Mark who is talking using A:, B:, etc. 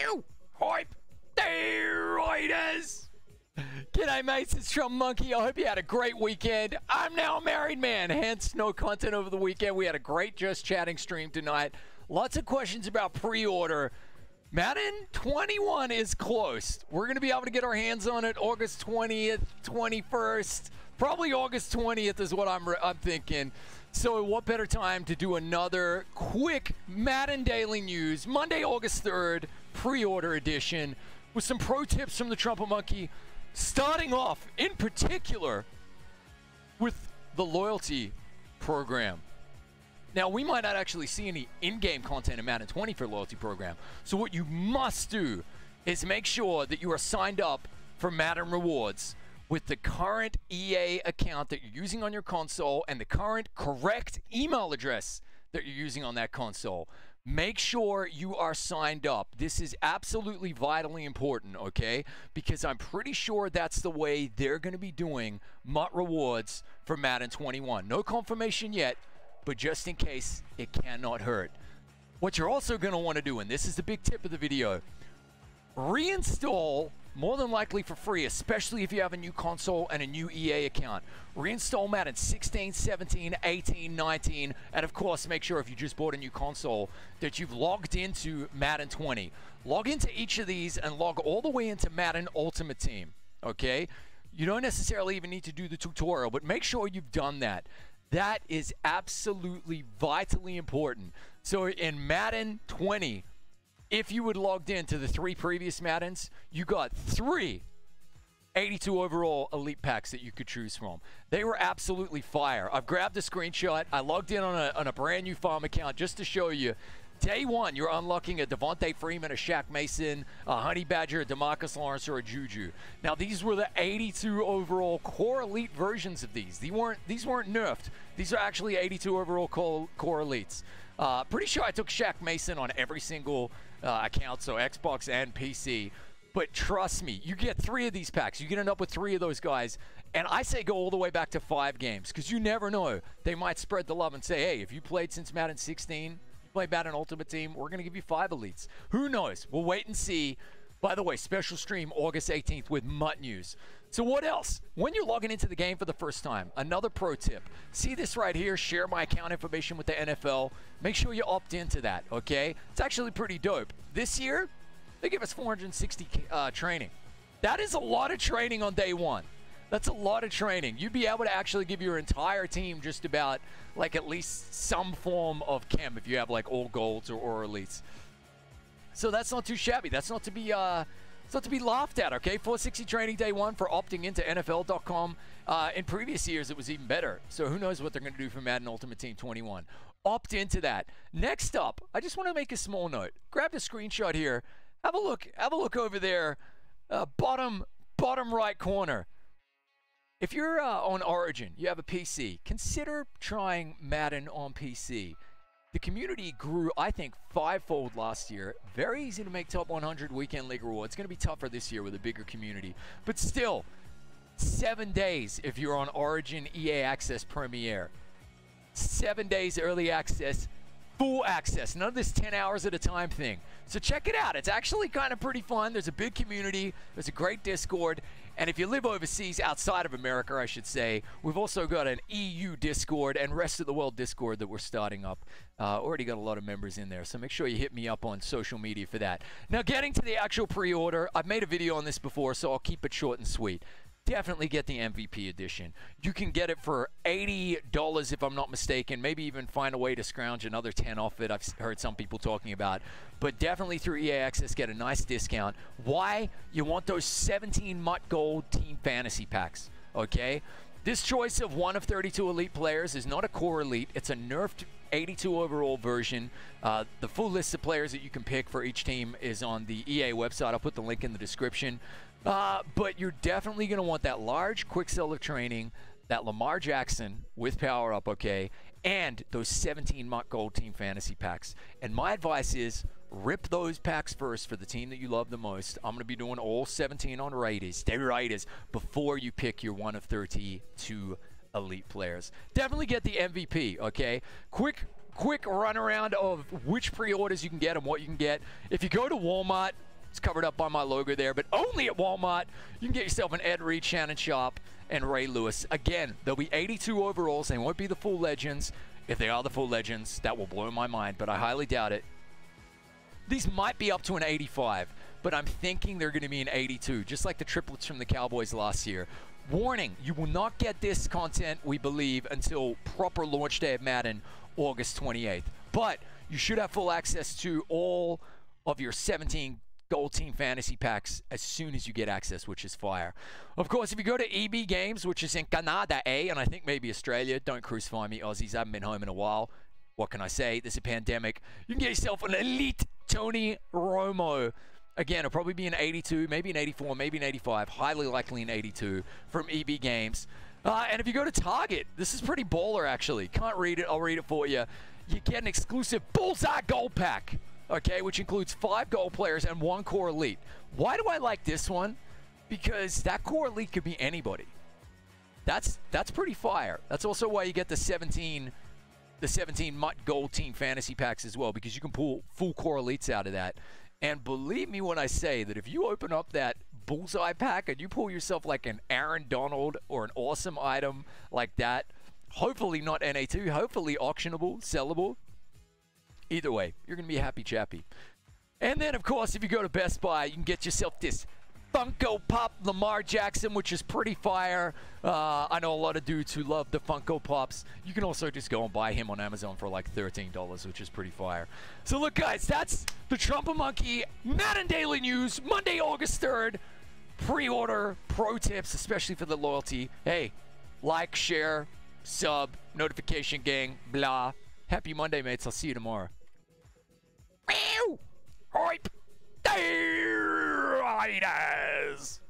A: Ew! Hype! Stay Raiders! G'day mates, it's Trumpet Monkey. I hope you had a great weekend. I'm now a married man, hence no content over the weekend. We had a great Just Chatting stream tonight. Lots of questions about pre-order. Madden 21 is close. We're going to be able to get our hands on it August 20th, 21st. Probably August 20th is what I'm, I'm thinking. So, what better time to do another quick Madden Daily News, Monday, August 3rd, pre order edition, with some pro tips from the Trumpet Monkey, starting off in particular with the loyalty program. Now, we might not actually see any in game content in Madden 20 for loyalty program. So, what you must do is make sure that you are signed up for Madden Rewards with the current EA account that you're using on your console and the current correct email address that you're using on that console. Make sure you are signed up. This is absolutely vitally important, okay? Because I'm pretty sure that's the way they're going to be doing MUT rewards for Madden 21. No confirmation yet, but just in case, it cannot hurt. What you're also going to want to do, and this is the big tip of the video, reinstall more than likely for free, especially if you have a new console and a new EA account. Reinstall Madden 16, 17, 18, 19, and of course, make sure if you just bought a new console that you've logged into Madden 20. Log into each of these and log all the way into Madden Ultimate Team, okay? You don't necessarily even need to do the tutorial, but make sure you've done that. That is absolutely vitally important. So in Madden 20, if you had logged into the three previous Maddens, you got three 82 overall elite packs that you could choose from. They were absolutely fire. I've grabbed a screenshot. I logged in on a, on a brand new farm account just to show you. Day one, you're unlocking a Devonta Freeman, a Shaq Mason, a Honey Badger, a Demarcus Lawrence, or a Juju. Now these were the 82 overall core elite versions of these. These weren't these weren't nerfed. These are actually 82 overall core, core elites. Uh, pretty sure I took Shaq Mason on every single uh, account, so Xbox and PC. But trust me, you get three of these packs. You can end up with three of those guys. And I say go all the way back to five games because you never know. They might spread the love and say, hey, if you played since Madden 16, you play Madden Ultimate Team, we're going to give you five elites. Who knows? We'll wait and see. By the way, special stream August 18th with MUT News. So what else? When you're logging into the game for the first time, another pro tip. See this right here, share my account information with the NFL. Make sure you opt into that, okay? It's actually pretty dope. This year, they give us 460 uh, training. That is a lot of training on day one. That's a lot of training. You'd be able to actually give your entire team just about like at least some form of chem if you have like all golds or, or elites. So that's not too shabby. That's not to be uh, not to be laughed at, okay? 460 training day one for opting into NFL.com. Uh, in previous years, it was even better. So who knows what they're going to do for Madden Ultimate Team 21. Opt into that. Next up, I just want to make a small note. Grab the screenshot here. Have a look. Have a look over there. Uh, bottom, bottom right corner. If you're uh, on Origin, you have a PC, consider trying Madden on PC. The community grew, I think, fivefold last year. Very easy to make top 100 weekend league reward. It's going to be tougher this year with a bigger community. But still, seven days if you're on Origin EA Access Premier. Seven days early access, full access. None of this 10 hours at a time thing. So check it out. It's actually kind of pretty fun. There's a big community. There's a great Discord. And if you live overseas, outside of America, I should say, we've also got an EU Discord and rest of the world Discord that we're starting up. Uh, already got a lot of members in there, so make sure you hit me up on social media for that. Now, getting to the actual pre-order, I've made a video on this before, so I'll keep it short and sweet definitely get the MVP edition. You can get it for $80 if I'm not mistaken. Maybe even find a way to scrounge another 10 off it. I've heard some people talking about. But definitely through EA Access, get a nice discount. Why? You want those 17 MUT Gold Team Fantasy Packs, okay? This choice of one of 32 elite players is not a core elite. It's a nerfed 82 overall version. Uh, the full list of players that you can pick for each team is on the EA website. I'll put the link in the description. Uh, but you're definitely going to want that large Quicksilver training, that Lamar Jackson with power up, okay, and those 17 MUT Gold Team Fantasy packs. And my advice is rip those packs first for the team that you love the most. I'm going to be doing all 17 on Raiders. Stay Raiders before you pick your one of 32 elite players. Definitely get the MVP, okay? Quick quick run around of which pre-orders you can get and what you can get. If you go to Walmart, It's covered up by my logo there, but only at Walmart. You can get yourself an Ed Reed, Shannon Sharpe, and Ray Lewis. Again, there'll be 82 overalls. They won't be the full legends. If they are the full legends, that will blow my mind, but I highly doubt it. These might be up to an 85, but I'm thinking they're going to be an 82, just like the triplets from the Cowboys last year. Warning, you will not get this content, we believe, until proper launch day of Madden, August 28th. But you should have full access to all of your 17 Gold Team Fantasy Packs as soon as you get access, which is fire. Of course, if you go to EB Games, which is in Canada, A, and I think maybe Australia, don't crucify me, Aussies, I haven't been home in a while. What can I say? There's a pandemic. You can get yourself an elite Tony Romo. Again, it'll probably be an 82, maybe an 84, maybe an 85, highly likely an 82 from EB Games. Uh, and if you go to Target, this is pretty baller actually. Can't read it, I'll read it for you. You get an exclusive Bullseye Gold Pack, okay, which includes five gold players and one core elite. Why do I like this one? Because that core elite could be anybody. That's that's pretty fire. That's also why you get the 17 the 17 MUT Gold Team Fantasy Packs as well, because you can pull full core elites out of that. And believe me when I say that if you open up that bullseye pack and you pull yourself like an Aaron Donald or an awesome item like that, hopefully not NAT, hopefully auctionable, sellable. Either way, you're going to be happy chappy. And then, of course, if you go to Best Buy, you can get yourself this Funko Pop Lamar Jackson, which is pretty fire. Uh, I know a lot of dudes who love the Funko Pops. You can also just go and buy him on Amazon for like $13, which is pretty fire. So look, guys, that's the Trumpet Monkey Madden Daily News, Monday, August 3rd. Pre-order, pro tips, especially for the loyalty. Hey, like, share, sub, notification gang, blah. Happy Monday, mates. I'll see you tomorrow. Meow! Hype! Raiders!